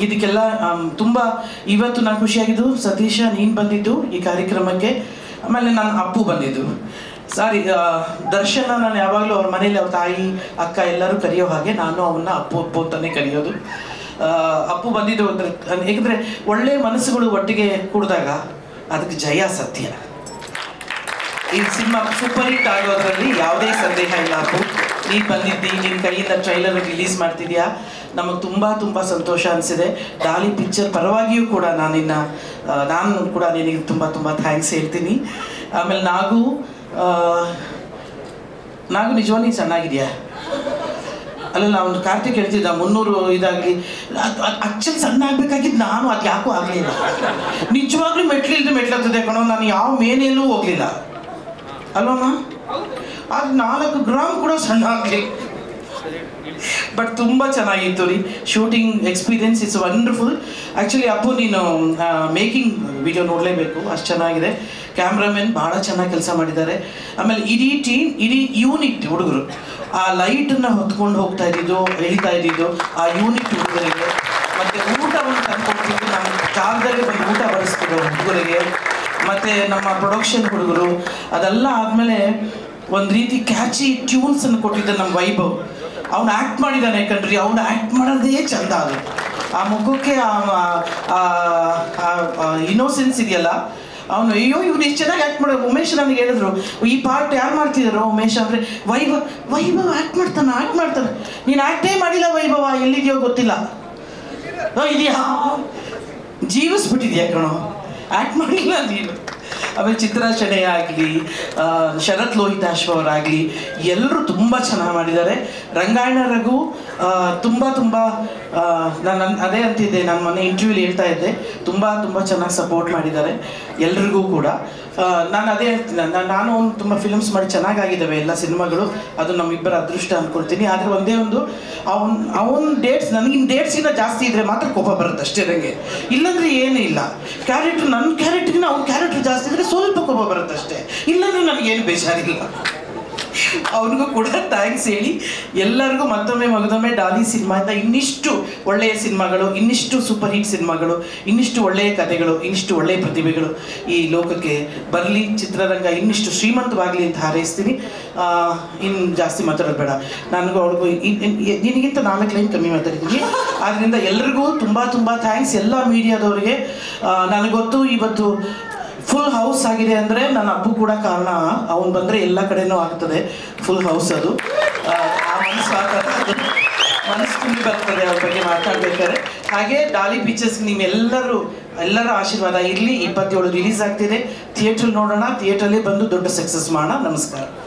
ಇದಕ್ಕೆಲ್ಲ ತುಂಬಾ ಇವತ್ತು ನಾನು ಖುಷಿಯಾಗಿದ್ದು ಸತೀಶ, ನೀನು ಬಂದಿದ್ದು ಈ ಕಾರ್ಯಕ್ರಮಕ್ಕೆ. ಆಮೇಲೆ ನನ್ನ ಅಪ್ಪು ಬಂದಿದ್ದು. ಸಾರಿ ದರ್ಶನ ನಾನು ಯಾವಾಗಲೂ ಅವ್ರ ಮನೇಲಿ ಅವ್ರ ತಾಯಿ, ಅಕ್ಕ ಎಲ್ಲರೂ ಕರೆಯೋ ಹಾಗೆ ನಾನು ಅವನ್ನ ಅಪ್ಪು ಅಪ್ಪು ಅಂತಾನೆ ಕರೆಯೋದು. ಅಪ್ಪು ಬಂದಿದ್ದು ಅಂದ್ರೆ, ಏಕೆಂದರೆ ಒಳ್ಳೆ ಮನಸ್ಸುಗಳು ಒಟ್ಟಿಗೆ ಕೂಡಿದಾಗ ಅದಕ್ಕೆ ಜಯ ಸತ್ಯ. ಈ ಸಿನಿಮಾ ಸೂಪರ್ ಹಿಟ್ ಆಗೋದ್ರಲ್ಲಿ ಯಾವುದೇ ಸಂದೇಹ ಇಲ್ಲ ಅಪ್ಪು. ನೀನು ಬಂದಿದ್ದಿ ನಿನ್ನ ಕೈಯಿಂದ ಟ್ರೈಲರ್ ರಿಲೀಸ್ ಮಾಡ್ತಿದ್ಯಾ? ನಮಗೆ ತುಂಬ ತುಂಬ ಸಂತೋಷ ಅನಿಸಿದೆ. ಡಾಲಿ ಪಿಕ್ಚರ್ ಪರವಾಗಿಯೂ ಕೂಡ ನಾನಿನ್ನ ನಾನು ಕೂಡ ನಿನಗೆ ತುಂಬ ತುಂಬ ಥ್ಯಾಂಕ್ಸ್ ಹೇಳ್ತೀನಿ. ಆಮೇಲೆ ನಾಗು ನಾಗು ನಿಜವಾಗಿ ನೀನು ಚೆನ್ನಾಗಿದೆಯಾ? ಅಲ್ಲ ನಾವು ಕಾರ್ತಿಕ್ ಹೇಳ್ತಿದ್ದ, ಮುನ್ನೂರು ಇದಾಗಲಿ ಆಕ್ಚುಲಿ ಸಣ್ಣ ಆಗಬೇಕಾಗಿದ್ದು ನಾನು, ಅದು ಯಾಕೂ ಆಗಲಿಲ್ಲ. ನಿಜವಾಗ್ಲೂ ಮೆಟ್ಲಿಲ್ಲದೆ ಮೆಟ್ಲಾಗ್ತದೆ ಕಣೋ, ನಾನು ಯಾವ ಮೇನೆಯಲ್ಲೂ ಹೋಗಲಿಲ್ಲ. ಅಲ್ವಮ್ಮ? ಅದು ನಾಲ್ಕು ಗ್ರಾಮ್ ಕೂಡ ಸಣ್ಣ ಆಗಲಿ ಬಟ್ ತುಂಬ ಚೆನ್ನಾಗಿತ್ತು ರೀ. Shooting experience it's wonderful actually Appu, ನೀನು ಮೇಕಿಂಗ್ ವಿಡಿಯೋ ನೋಡಲೇಬೇಕು. ಅಷ್ಟು ಚೆನ್ನಾಗಿದೆ. ಕ್ಯಾಮ್ರಾಮನ್ ಭಾಳ ಚೆನ್ನಾಗಿ ಕೆಲಸ ಮಾಡಿದ್ದಾರೆ. ಆಮೇಲೆ ಇಡೀ ಟೀಮ್ ಇಡೀ ಯೂನಿಟ್ ಹುಡುಗರು, ಆ ಲೈಟನ್ನು ಹೊತ್ಕೊಂಡು ಹೋಗ್ತಾ ಇದ್ದಿದ್ದು, ಎಳಿತಾ ಇದ್ದಿದ್ದು, ಆ ಯೂನಿಟ್ ಹುಡುಗರಿಗೆ, ಮತ್ತು ಊಟವನ್ನು ತಂದುಕೊಡ್ತಿದ್ದು ನಮ್ಮ ಜಾಗದಲ್ಲಿ ಬಂದು ಊಟ ಬಡಿಸ್ತಿದ್ರು ಹುಡುಗರಿಗೆ, ಮತ್ತು ನಮ್ಮ ಪ್ರೊಡಕ್ಷನ್ ಹುಡುಗರು, ಅದೆಲ್ಲ ಆದಮೇಲೆ ಒಂದು ರೀತಿ ಕ್ಯಾಚಿ ಟ್ಯೂನ್ಸ್ ಅನ್ನು ಕೊಟ್ಟಿದ್ದ ನಮ್ಮ ವೈಭವ್. ಅವನು ಆ್ಯಕ್ಟ್ ಮಾಡಿದ್ದಾನೆ ಕಣ್ರಿ, ಅವನು ಆ್ಯಕ್ಟ್ ಮಾಡೋದೇ ಚಂದ ಅದು. ಆ ಮುಖಕ್ಕೆ ಇನ್ನೋಸೆನ್ಸ್ ಇದೆಯಲ್ಲ, ಅವನು, ಅಯ್ಯೋ ಇವ್ರು ಎಷ್ಟು ಚೆನ್ನಾಗಿ ಆ್ಯಕ್ಟ್ ಮಾಡೋ ಉಮೇಶ್ ನನಗೆ ಹೇಳಿದ್ರು, ಈ ಪಾರ್ಟ್ ಯಾರು ಮಾಡ್ತಿದ್ರು ಉಮೇಶ್ ಅಂದರೆ ವೈಭವ್ ವೈಭವ್ ಆ್ಯಕ್ಟ್ ಮಾಡ್ತಾನೆ ಆ್ಯಕ್ಟ್ ಮಾಡ್ತಾನೆ. ನೀನು ಆ್ಯಕ್ಟೇ ಮಾಡಿಲ್ಲ ವೈಭವ, ಎಲ್ಲಿದೆಯೋ ಗೊತ್ತಿಲ್ಲ. ಇದೆಯಾ? ಜೀವಿಸ್ಬಿಟ್ಟಿದ್ಯಾ ಕಣೋ? ಆ್ಯಕ್ಟ್ ಮಾಡಿಲ್ಲ ನೀನು. ಆಮೇಲೆ ಚಿತ್ರಾರ್ಚನೆ ಆಗಲಿ ಶರತ್ ಲೋಹಿತಾಶ್ವ ಅವರಾಗಲಿ, ಎಲ್ಲರೂ ತುಂಬ ಚೆನ್ನಾಗಿ ಮಾಡಿದ್ದಾರೆ. ರಂಗಾಯಣ ರಘು ತುಂಬ ತುಂಬ ನಾನು ಅದೇ ಅಂತಿದ್ದೆ, ನಾನು ಮೊನ್ನೆ ಇಂಟರ್ವ್ಯೂಲಿ ಹೇಳ್ತಾ ಇದ್ದೆ. ತುಂಬ ತುಂಬ ಚೆನ್ನಾಗಿ ಸಪೋರ್ಟ್ ಮಾಡಿದ್ದಾರೆ, ಎಲ್ರಿಗೂ ಕೂಡ. ನಾನು ಅದೇ ಹೇಳ್ತೀನಿ ನಾನು ತುಂಬ ಫಿಲ್ಮ್ಸ್ ಮಾಡಿ ಚೆನ್ನಾಗಾಗಿದ್ದಾವೆ ಎಲ್ಲ ಸಿನಿಮಾಗಳು, ಅದು ನಮ್ಮಿಬ್ಬರ ಅದೃಷ್ಟ ಅಂದ್ಕೊಳ್ತೀನಿ ಆದರೆ ಒಂದೇ ಒಂದು ಅವನ್ ಅವನ ಡೇಟ್ಸ್ ನನಗಿನ ಡೇಟ್ಸಿಂದ ಜಾಸ್ತಿ ಇದ್ರೆ ಮಾತ್ರ ಕೋಪ ಬರುತ್ತೆ ಅಷ್ಟೇ ನನಗೆ ಇಲ್ಲಾಂದರೆ ಏನೂ ಇಲ್ಲ ಕ್ಯಾರೆಕ್ಟ್ರ್ ನನ್ನ ಕ್ಯಾರೆಕ್ಟ್ರಿಗಿನ ಅವ್ನ ಕ್ಯಾರೆಕ್ಟರ್ ಜಾಸ್ತಿ ಇದ್ರೆ ಸ್ವಲ್ಪ ಕೋಪ ಬರುತ್ತಷ್ಟೇ. ಇಲ್ಲಂದ್ರೆ ನನಗೇನು ಬೇಜಾರಿಲ್ಲ. ಅವ್ರಿಗೂ ಕೂಡ ಥ್ಯಾಂಕ್ಸ್ ಹೇಳಿ. ಎಲ್ಲರಿಗೂ ಮತ್ತೊಮ್ಮೆ ಮಗದೊಮ್ಮೆ ಡಾಲಿ ಸಿನಿಮಾಯಿಂದ ಇನ್ನಿಷ್ಟು ಒಳ್ಳೆಯ ಸಿನಿಮಾಗಳು ಇನ್ನಿಷ್ಟು ಸೂಪರ್ ಹಿಟ್ ಸಿನಿಮಾಗಳು ಇನ್ನಿಷ್ಟು ಒಳ್ಳೆಯ ಕಥೆಗಳು, ಇನ್ನಿಷ್ಟು ಒಳ್ಳೆಯ ಪ್ರತಿಭೆಗಳು ಈ ಲೋಕಕ್ಕೆ ಬರಲಿ, ಚಿತ್ರರಂಗ ಇನ್ನಿಷ್ಟು ಶ್ರೀಮಂತವಾಗಲಿ ಅಂತ ಹಾರೈಸ್ತೀನಿ. ಇನ್ನು ಜಾಸ್ತಿ ಮಾತಾಡೋದು ಬೇಡ. ನನಗೂ ಅವ್ರಿಗೂ ನಿನಗಿಂತ ನಾಲ್ಕು ಲೈನ್ ಕಮ್ಮಿ ಮಾತಾಡಿದ್ದೀನಿ. ಆದ್ದರಿಂದ ಎಲ್ರಿಗೂ ತುಂಬ ತುಂಬ ಥ್ಯಾಂಕ್ಸ್ ಎಲ್ಲ ಮೀಡಿಯಾದವರಿಗೆ. ನನಗೊತ್ತು ಗೊತ್ತು ಇವತ್ತು ಫುಲ್ ಹೌಸ್ ಆಗಿದೆ ಅಂದರೆ ನನ್ನ ಅಪ್ಪು ಕೂಡ ಕಾರಣ. ಅವನು ಬಂದರೆ ಎಲ್ಲ ಕಡೆನೂ ಆಗ್ತದೆ. ಫುಲ್ ಹೌಸ್ ಅದು. ಆ, ಮನಸ್ಸು ಮನಸ್ಸು ತುಂಬಿ ಬರ್ತದೆ ಅವ್ರ ಬಗ್ಗೆ ಮಾತಾಡ್ಬೇಕಾದ್ರೆ. ಹಾಗೆ ಡಾಲಿ ಪಿಕ್ಚರ್ಸ್ ನಿಮ್ಮೆಲ್ಲರೂ ಎಲ್ಲರ ಆಶೀರ್ವಾದ ಇರಲಿ. ಇಪ್ಪತ್ತೇಳು ರಿಲೀಸ್ ಆಗ್ತಿದೆ. ಥಿಯೇಟ್ರಲ್ಲಿ ನೋಡೋಣ. ಥಿಯೇಟ್ರಲ್ಲಿ ಬಂದು ದೊಡ್ಡ ಸಕ್ಸಸ್ ಮಾಡೋಣ. ನಮಸ್ಕಾರ.